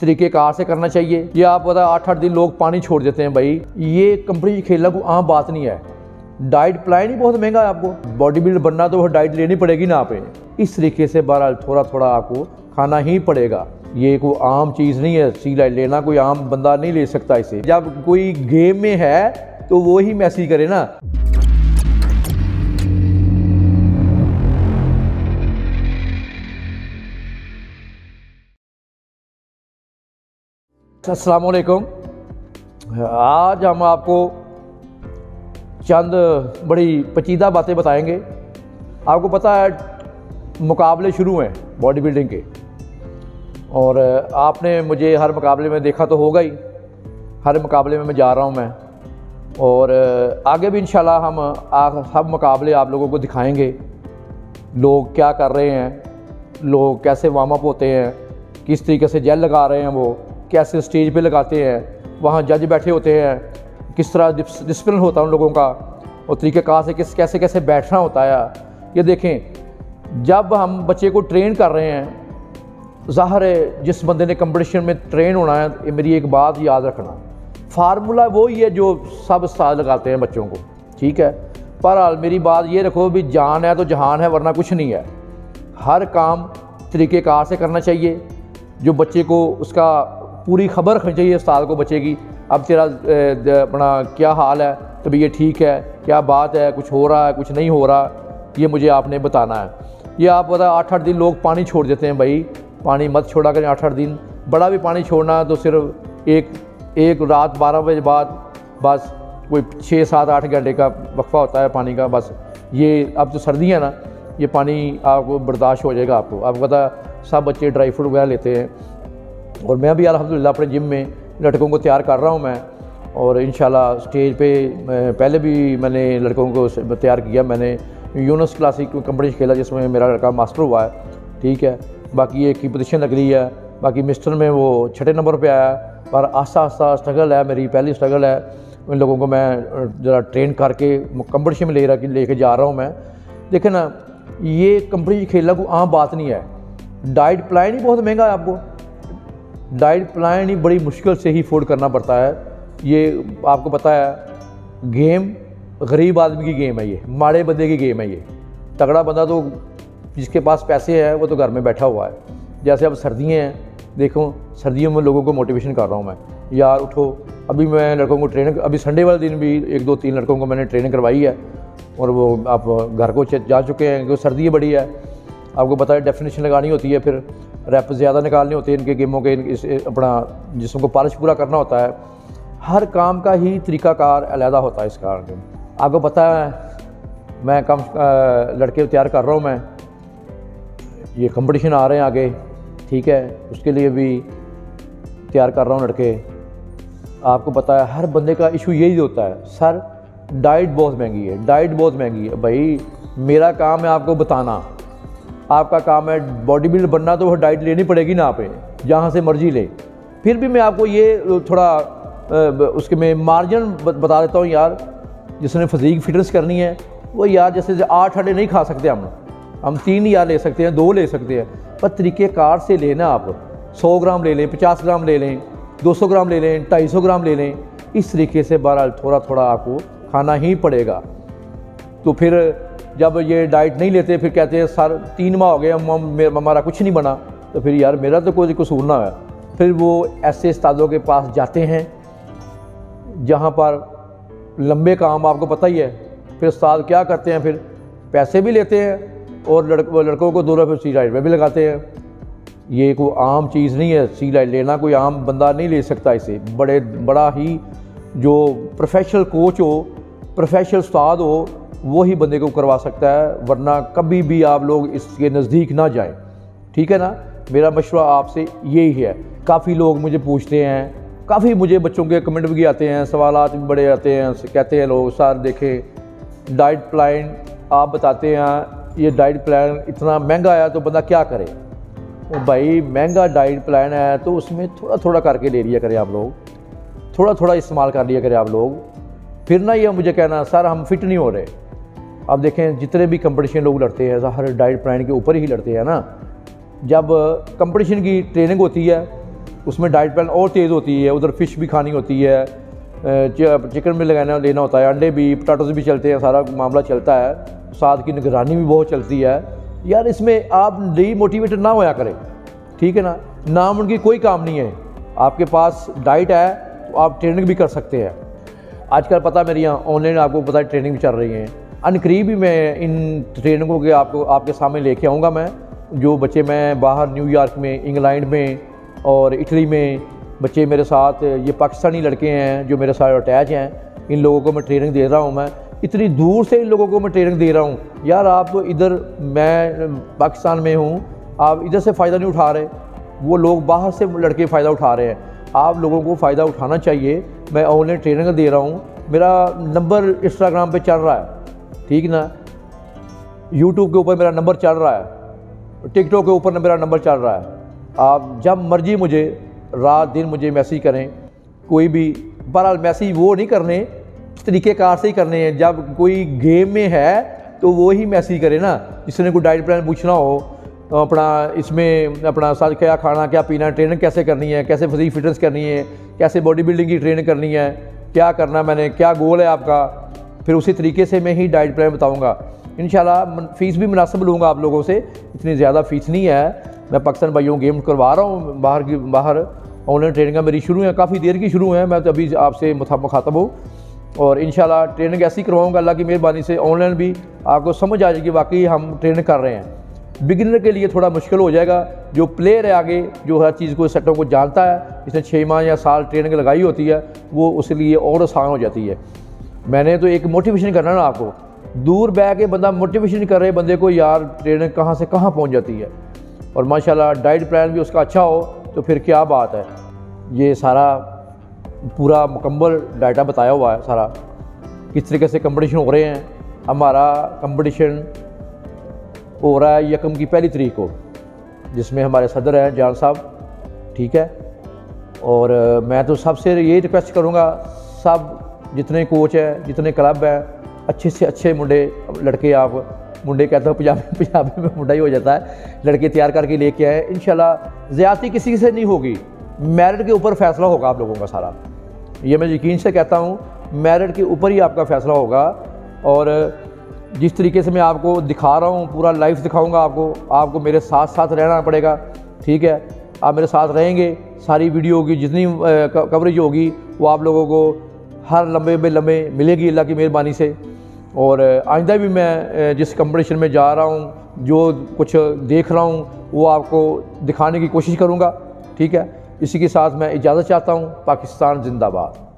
तरीक़ेकार से करना चाहिए। ये आप पता आठ आठ दिन लोग पानी छोड़ देते हैं भाई। ये कंपनी खेलना कोई आम बात नहीं है। डाइट प्लान ही बहुत महँगा है आपको। बॉडी बिल्डर बनना तो वो डाइट लेनी पड़ेगी ना आप। इस तरीके से बहरहाल थोड़ा थोड़ा आपको खाना ही पड़ेगा। ये कोई आम चीज़ नहीं है सी लाइट लेना कोई आम बंदा नहीं ले सकता इसे। जब कोई गेम में है तो वो ही मैसेज करे ना। असलकुम आज हम आपको चंद बड़ी पचीदा बातें बताएँगे। आपको पता है, मुकाबले शुरू हैं बॉडी बिल्डिंग के। और आपने मुझे हर मुकाबले में देखा तो होगा ही। हर मुकाबले में मैं जा रहा हूँ मैं। और आगे भी इंशाल्लाह हम सब मुकाबले आप लोगों को दिखाएँगे। लोग क्या कर रहे हैं, लोग कैसे वार्म अप होते हैं, किस तरीके से जेल लगा रहे हैं वो। कैसे स्टेज पे लगाते हैं, वहाँ जज बैठे होते हैं, किस तरह डिसिप्लिन होता है उन लोगों का, और तरीके कहाँ से किस, कैसे कैसे बैठना होता है। ये देखें, जब हम बच्चे को ट्रेन कर रहे हैं, ज़ाहिर है जिस बंदे ने कंपटीशन में ट्रेन होना है, ये मेरी एक बात याद रखना। फार्मूला वो ही है जो सब साल लगाते हैं बच्चों को, ठीक है? पर मेरी बात ये रखो भी जान है तो जहान है, वरना कुछ नहीं है। हर काम तरीक़ेकार से करना चाहिए? जो बच्चे को उसका पूरी खबर चाहिए उस्ताद को बच्चे की। अब तेरा अपना क्या हाल है? तभी ये ठीक है। क्या बात है? कुछ हो रहा है? कुछ नहीं हो रहा? ये मुझे आपने बताना है। ये आप पता आठ आठ दिन लोग पानी छोड़ देते हैं भाई। पानी मत छोड़ा करें आठ आठ दिन। बड़ा भी पानी छोड़ना है तो सिर्फ़ एक एक रात बारह बजे बाद बस कोई छः सात आठ घंटे का वक्फा होता है पानी का, बस। ये अब तो सर्दी है ना, ये पानी आपको बर्दाश्त हो जाएगा आपको। आपको पता सब बच्चे ड्राई फ्रूट वगैरह लेते हैं। और मैं भी अलहमदिल्ला अपने जिम में लड़कों को तैयार कर रहा हूँ मैं। और इन स्टेज पे पहले भी मैंने लड़कों को तैयार किया। मैंने यूनस क्लासिक कंपटीशन खेला जिसमें मेरा लड़का मास्टर हुआ है। ठीक है? बाकी एक की पोजिशन लग रही है। बाकी मिस्टर में वो छठे नंबर पे आया। पर आस्ता आस्ता स्ट्रगल है, मेरी पहली स्ट्रगल है। उन लोगों को मैं ज़रा ट्रेन करके कंपटीशन में ले रहा लेके जा रहा हूँ मैं। देखे ना, ये कंपटीशन खेलना कोई आम बात नहीं है। डाइट प्लान ही बहुत महँगा है आपको। डाइट प्लान ही बड़ी मुश्किल से ही फोर्ड करना पड़ता है। ये आपको पता है, गेम, गरीब आदमी की गेम है ये, माड़े बंदे की गेम है ये। तगड़ा बंदा तो जिसके पास पैसे हैं, वो तो घर में बैठा हुआ है। जैसे अब सर्दियाँ हैं, देखो, सर्दियों में लोगों को मोटिवेशन कर रहा हूँ मैं। यार उठो, अभी मैं लड़कों को ट्रेनिंग अभी संडे वाले दिन भी एक दो तीन लड़कों को मैंने ट्रेनिंग करवाई है, और वो आप घर को जा चुके हैं, क्योंकि सर्दी बड़ी है। आपको पता है डेफिनेशन लगानी होती है, फिर रैप ज़्यादा निकालने होते हैं इनके गेमों के, इस अपना जिसम को पालिश पूरा करना होता है। हर काम का ही तरीक़ाकार अलहदा होता है इस कारण आपको पता है, मैं कम लड़के तैयार कर रहा हूँ मैं। ये कंपटीशन आ रहे हैं आगे, ठीक है? उसके लिए भी तैयार कर रहा हूँ लड़के। आपको पता है, हर बंदे का इशू यही होता है, सर डाइट बहुत महँगी है डाइट बहुत महँगी है। भाई, मेरा काम है आपको बताना। आपका काम है बॉडी बिल्ड बनना तो वह डाइट लेनी पड़ेगी ना आप जहाँ से मर्ज़ी ले। फिर भी मैं आपको ये थोड़ा उसके में मार्जिन बता देता हूँ यार, जिसने फजीक फिटनेस करनी है, वो यार जैसे आठ अंडे नहीं खा सकते हम हम तीन यार ले सकते हैं, दो ले सकते हैं, पर तरीक़ेकार से लेना आप, सौ ग्राम ले लें, पचास ग्राम ले लें, दो सौ ग्राम ले लें, ढाई सौ ग्राम ले लें, इस तरीके से बहरहाल थोड़ा थोड़ा आपको खाना ही पड़ेगा। तो फिर जब ये डाइट नहीं लेते, फिर कहते हैं, सर, तीन माह हो गए हमारा कुछ नहीं बना। तो फिर, यार, मेरा तो कोई कसूर ना है। फिर वो ऐसे उस्तादों के पास जाते हैं, जहाँ पर लंबे काम, आपको पता ही है। फिर उस्ताद क्या करते हैं, फिर पैसे भी लेते हैं और लड़क लड़कों को दो फिर सी लाइट में भी लगाते हैं। ये कोई आम चीज़ नहीं है सी लाइट लेना कोई आम बंदा नहीं ले सकता इसे। बड़े, बड़ा ही जो प्रोफेशनल कोच हो प्रोफेशनल उस्ताद हो वो ही बंदे को करवा सकता है, वरना कभी भी आप लोग इसके नज़दीक ना जाएँ। ठीक है ना? मेरा मशवरा आपसे यही है। काफ़ी लोग मुझे पूछते हैं, काफ़ी मुझे बच्चों के कमेंट भी आते हैं सवाल भी बड़े आते हैं, कहते हैं लोग, सर देखें, डाइट प्लान आप बताते हैं, ये डाइट प्लान इतना महँगा आया तो बंदा क्या करे? वो भाई, महँगा डाइट प्लान है तो उसमें थोड़ा थोड़ा करके ले लिया करें आप लोग। थोड़ा थोड़ा इस्तेमाल कर लिया करें आप लोग। फिर ना ये मुझे कहना, सर, हम फिट नहीं हो रहे। अब देखें, जितने भी कंपटीशन लोग लड़ते हैं, हर डाइट प्लान के ऊपर ही लड़ते हैं ना। जब कंपटीशन की ट्रेनिंग होती है, उसमें डाइट प्लान और तेज़ होती है, उधर फ़िश भी खानी होती है चिकन भी लगाना लेना होता है, अंडे भी पटाटोज भी चलते हैं, सारा मामला चलता है साथ की निगरानी भी बहुत चलती है। यार, इसमें आप डीमोटिवेटेड ना होया करें, ठीक है ना? नाम उनकी कोई काम नहीं है। आपके पास डाइट है तो आप ट्रेनिंग भी कर सकते हैं। आजकल पता मेरी यहाँ ऑनलाइन आपको पता है ट्रेनिंग भी चल रही है। अनकरीब ही मैं इन ट्रेनिंगों के आपको, आपके सामने लेके आऊँगा मैं, जो बच्चे मैं बाहर न्यूयॉर्क में, इंग्लैंड में और इटली में, बच्चे मेरे साथ, ये पाकिस्तानी लड़के हैं, जो मेरे साथ अटैच हैं, इन लोगों को मैं ट्रेनिंग दे रहा हूँ मैं। इतनी दूर से इन लोगों को मैं ट्रेनिंग दे रहा हूँ। यार आप इधर, मैं पाकिस्तान में हूँ, आप इधर से फ़ायदा नहीं उठा रहे। वो लोग बाहर से लड़के फ़ायदा उठा रहे हैं। आप लोगों को फ़ायदा उठाना चाहिए। मैं ऑनलाइन ट्रेनिंग दे रहा हूँ। मेरा नंबर इंस्टाग्राम पे चल रहा है। ठीक ना? यूट्यूब के ऊपर मेरा नंबर चल रहा है। टिकटॉक के ऊपर मेरा नंबर चल रहा है। आप जब मर्ज़ी मुझे, रात दिन मुझे मैसेज करें। कोई भी, बहरहाल मैसेज वो नहीं करने, तरीक़ेकार से ही करने हैं। जब कोई गेम में है तो वो ही मैसेज करे ना। जिसने कोई डाइट प्लान पूछना हो तो अपना इसमें अपना साथ क्या खाना, क्या पीना ट्रेनिंग कैसे करनी है, कैसे फिजिक फिटनेस करनी है, कैसे बॉडी बिल्डिंग की ट्रेनिंग करनी है, क्या करना मैंने, क्या गोल है आपका? फिर उसी तरीके से मैं ही डाइट प्लान बताऊँगा। इन फ़ीस भी मुनासिब लूँगा आप लोगों से। इतनी ज़्यादा फ़ीस नहीं है। मैं पाकिस्तान भाइयों गेम करवा रहा हूँ, बाहर की, बाहर ऑनलाइन ट्रेनिंग मेरी शुरू है, काफ़ी देर की शुरू है। मैं तो अभी आपसे मुखातब हूँ। और इन ट्रेनिंग ऐसी करवाऊँगा, अल्लाह की मेहरबानी से ऑनलाइन भी आपको समझ आ जाएगी वाकई हम ट्रेनिंग कर रहे हैं। बिगिनर के लिए थोड़ा मुश्किल हो जाएगा। जो प्लेयर है आगे, जो हर चीज़ को सेटों को जानता है इसने छः माह या साल ट्रेनिंग लगाई होती है, वो उसके लिए और आसान हो जाती है। मैंने तो एक मोटिवेशन करना ना आपको। दूर बह के बंदा मोटिवेशन कर रहे बंदे को, यार ट्रेनिंग कहाँ से कहाँ पहुँच जाती है? और माशाल्लाह डाइट प्लान भी उसका अच्छा हो तो फिर क्या बात है। ये सारा पूरा मुकम्मल डाटा बताया हुआ है सारा। किस तरीके से कंपटीशन हो रहे हैं, हमारा कंपटीशन हो रहा है यकम की पहली तरीक को, जिसमें हमारे सदर हैं जान साहब, ठीक है? और मैं तो सबसे यही रिक्वेस्ट करूँगा, सब जितने कोच हैं, जितने क्लब हैं, अच्छे से अच्छे मुंडे, लड़के आप, मुंडे कहते हो पंजाबी पंजाबी में मुंडा ही हो जाता है। लड़के तैयार करके लेके आए। इन ज़्यादती किसी से नहीं होगी। मेरिट के ऊपर फैसला होगा आप लोगों का सारा। ये मैं यकीन से कहता हूँ मेरिट के ऊपर ही आपका फैसला होगा। और जिस तरीके से मैं आपको दिखा रहा हूँ, पूरा लाइफ दिखाऊँगा आपको आपको मेरे साथ साथ रहना पड़ेगा। ठीक है? आप मेरे साथ रहेंगे। सारी वीडियो की जितनी कवरेज होगी, वो आप लोगों को हर लम्बे में लम्बे मिलेगी अल्लाह की मेहरबानी से। और आइंदा भी मैं जिस कंपटीशन में जा रहा हूँ, जो कुछ देख रहा हूँ, वो आपको दिखाने की कोशिश करूँगा, ठीक है? इसी के साथ मैं इजाज़त चाहता हूँ, पाकिस्तान जिंदाबाद।